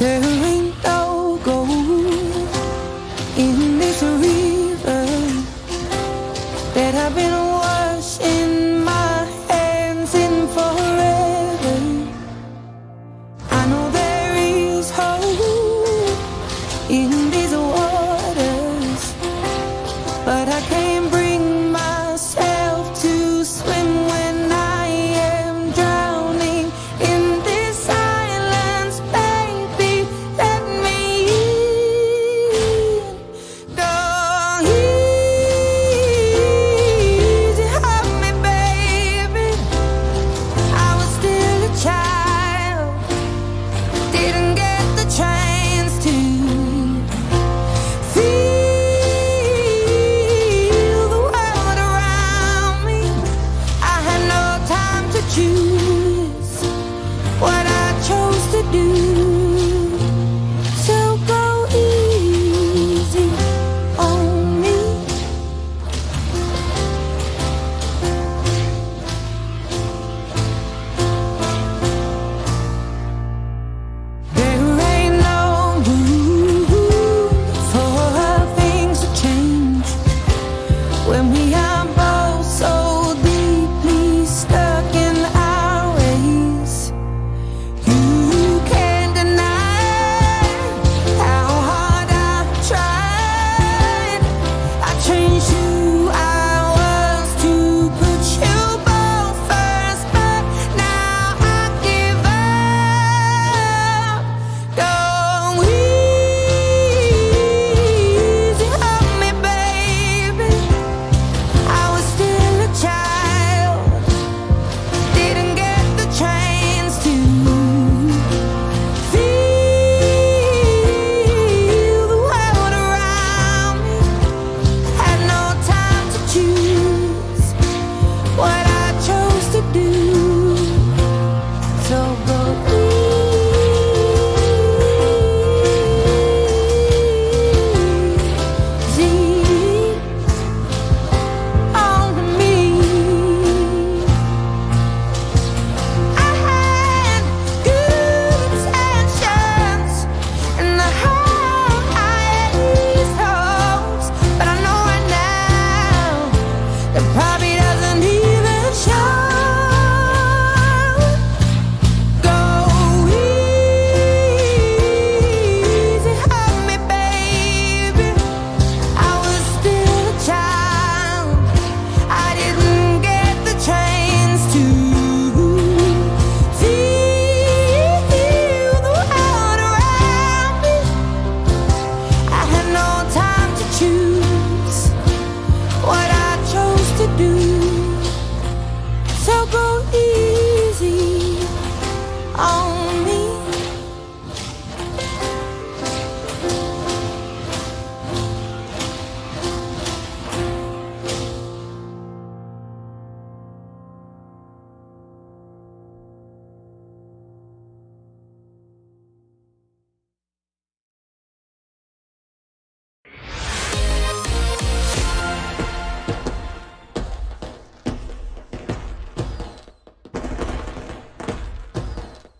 There ain't no gold in this river that I've been